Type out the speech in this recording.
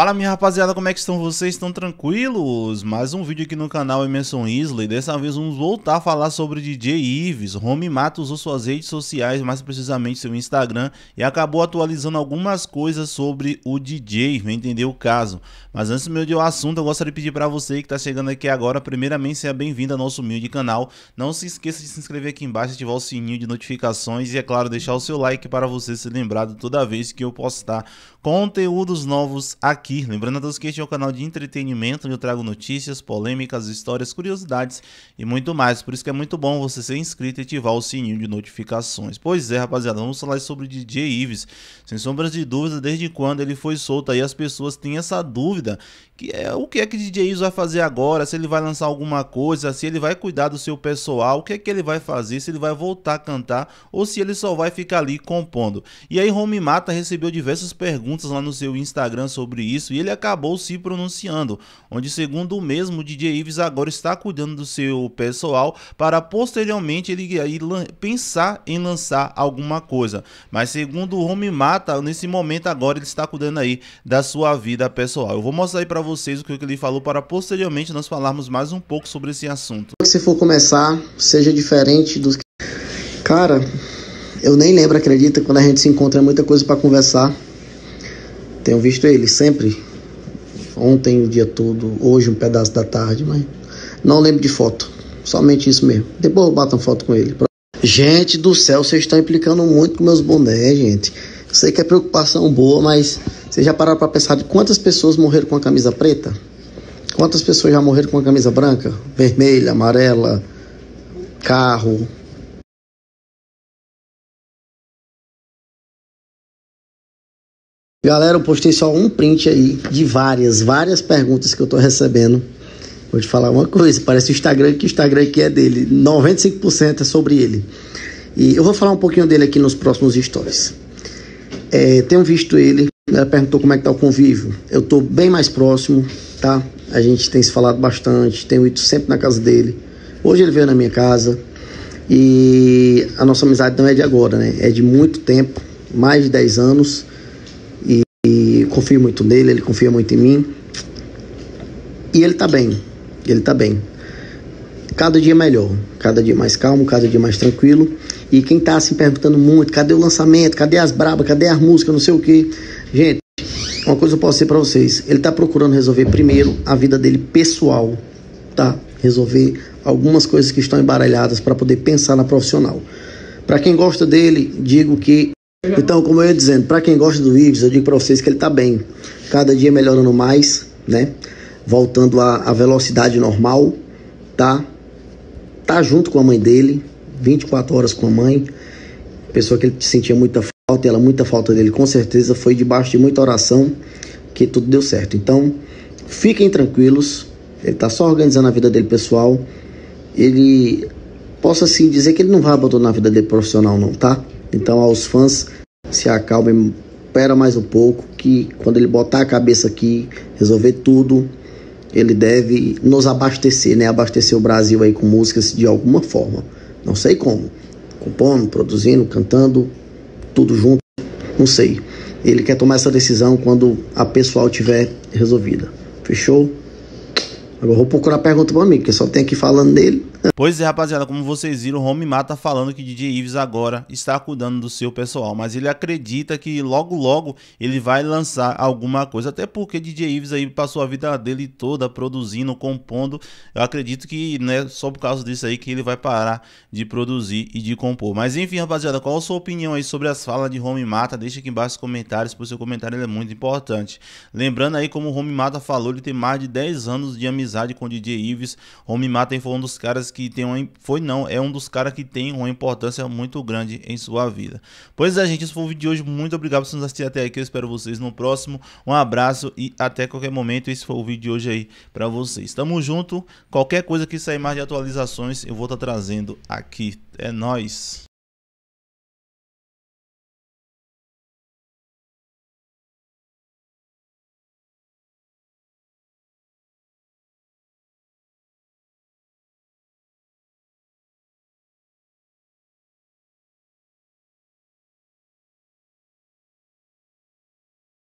Fala minha rapaziada, como é que estão vocês? Estão tranquilos? Mais um vídeo aqui no canal Emerson Isley. Dessa vez vamos voltar a falar sobre DJ Ives. Home Mata usou suas redes sociais, mais precisamente seu Instagram, e acabou atualizando algumas coisas sobre o DJ, vem entender o caso. Mas antes meu de o assunto, eu gostaria de pedir para você que está chegando aqui agora, primeiramente seja bem-vindo ao nosso humilde canal. Não se esqueça de se inscrever aqui embaixo, ativar o sininho de notificações e é claro, deixar o seu like para você ser lembrado toda vez que eu postar conteúdos novos aqui. Lembrando a todos que este é um canal de entretenimento, onde eu trago notícias, polêmicas, histórias, curiosidades e muito mais. Por isso que é muito bom você ser inscrito e ativar o sininho de notificações. Pois é, rapaziada, vamos falar sobre o DJ Ives. Sem sombras de dúvida, desde quando ele foi solto aí, as pessoas têm essa dúvida que é o que é que DJ Ives vai fazer agora, se ele vai lançar alguma coisa, se ele vai cuidar do seu pessoal, o que é que ele vai fazer, se ele vai voltar a cantar ou se ele só vai ficar ali compondo. E aí Home Mata recebeu diversas perguntas lá no seu Instagram sobre isso e ele acabou se pronunciando, onde segundo o mesmo DJ Ives agora está cuidando do seu pessoal para posteriormente ele aí pensar em lançar alguma coisa. Mas segundo o Home Mata, nesse momento agora ele está cuidando aí da sua vida pessoal. Eu vou mostrar aí para vocês o que ele falou para posteriormente nós falarmos mais um pouco sobre esse assunto. Se for começar, seja diferente dos Cara, eu nem lembro, acredita, quando a gente se encontra é muita coisa para conversar. Tenho visto ele sempre. Ontem o dia todo, hoje um pedaço da tarde, mas não lembro de foto. Somente isso mesmo. Depois eu bato uma foto com ele. Gente do céu, vocês estão implicando muito com meus bonés, gente. Sei que é preocupação boa, mas vocês já pararam para pensar de quantas pessoas morreram com a camisa preta? Quantas pessoas já morreram com a camisa branca? Vermelha, amarela, carro, Galera, eu postei só um print aí de várias, várias perguntas que eu tô recebendo. Vou te falar uma coisa, parece o Instagram que o Instagram aqui é dele. 95% é sobre ele. E eu vou falar um pouquinho dele aqui nos próximos stories. É, tenho visto ele, ela perguntou como é que tá o convívio. Eu tô bem mais próximo, tá? A gente tem se falado bastante, tenho ido sempre na casa dele. Hoje ele veio na minha casa. E a nossa amizade não é de agora, né? É de muito tempo, mais de 10 anos confio muito nele, ele confia muito em mim. E ele tá bem, ele tá bem. Cada dia melhor, cada dia mais calmo, cada dia mais tranquilo. E quem tá se perguntando muito, cadê o lançamento, cadê as brabas, cadê as músicas, não sei o que. Gente, uma coisa eu posso dizer para vocês, ele tá procurando resolver primeiro a vida dele pessoal, tá? Resolver algumas coisas que estão embaralhadas para poder pensar na profissional. Para quem gosta dele, digo que então, como eu ia dizendo, para quem gosta do Ives, eu digo para vocês que ele está bem. Cada dia melhorando mais, né? Voltando à, velocidade normal, tá? Tá junto com a mãe dele, 24 horas com a mãe. Pessoa que ele sentia muita falta, e ela muita falta dele, com certeza foi debaixo de muita oração que tudo deu certo. Então, fiquem tranquilos. Ele tá só organizando a vida dele pessoal. Ele posso assim dizer que ele não vai abandonar a vida dele profissional não, tá? Então, aos fãs, se acalmem, espera mais um pouco, que quando ele botar a cabeça aqui, resolver tudo, ele deve nos abastecer, né? Abastecer o Brasil aí com músicas de alguma forma. Não sei como. Compondo, produzindo, cantando, tudo junto, não sei. Ele quer tomar essa decisão quando a pessoal tiver resolvida. Fechou? Agora vou procurar pergunta para mim, porque só tem aqui falando dele. Pois é, rapaziada, como vocês viram, o Home Mata falando que DJ Ives agora está cuidando do seu pessoal, mas ele acredita que logo logo ele vai lançar alguma coisa, até porque DJ Ives aí passou a vida dele toda produzindo, compondo. Eu acredito que não é só por causa disso aí que ele vai parar de produzir e de compor. Mas enfim, rapaziada, qual a sua opinião aí sobre as falas de Home Mata? Deixa aqui embaixo nos comentários, pois seu comentário é muito importante. Lembrando aí como o Home Mata falou, ele tem mais de 10 anos de amizade com DJ Ives. Home Mata foi um dos caras que tem uma, foi não, é um dos caras que tem uma importância muito grande em sua vida. Pois é, gente, esse foi o vídeo de hoje. Muito obrigado por nos assistir até aqui. Eu espero vocês no próximo. Um abraço e até qualquer momento. Esse foi o vídeo de hoje aí para vocês. Tamo junto. Qualquer coisa que sair mais de atualizações, eu vou estar tá trazendo aqui. É nós.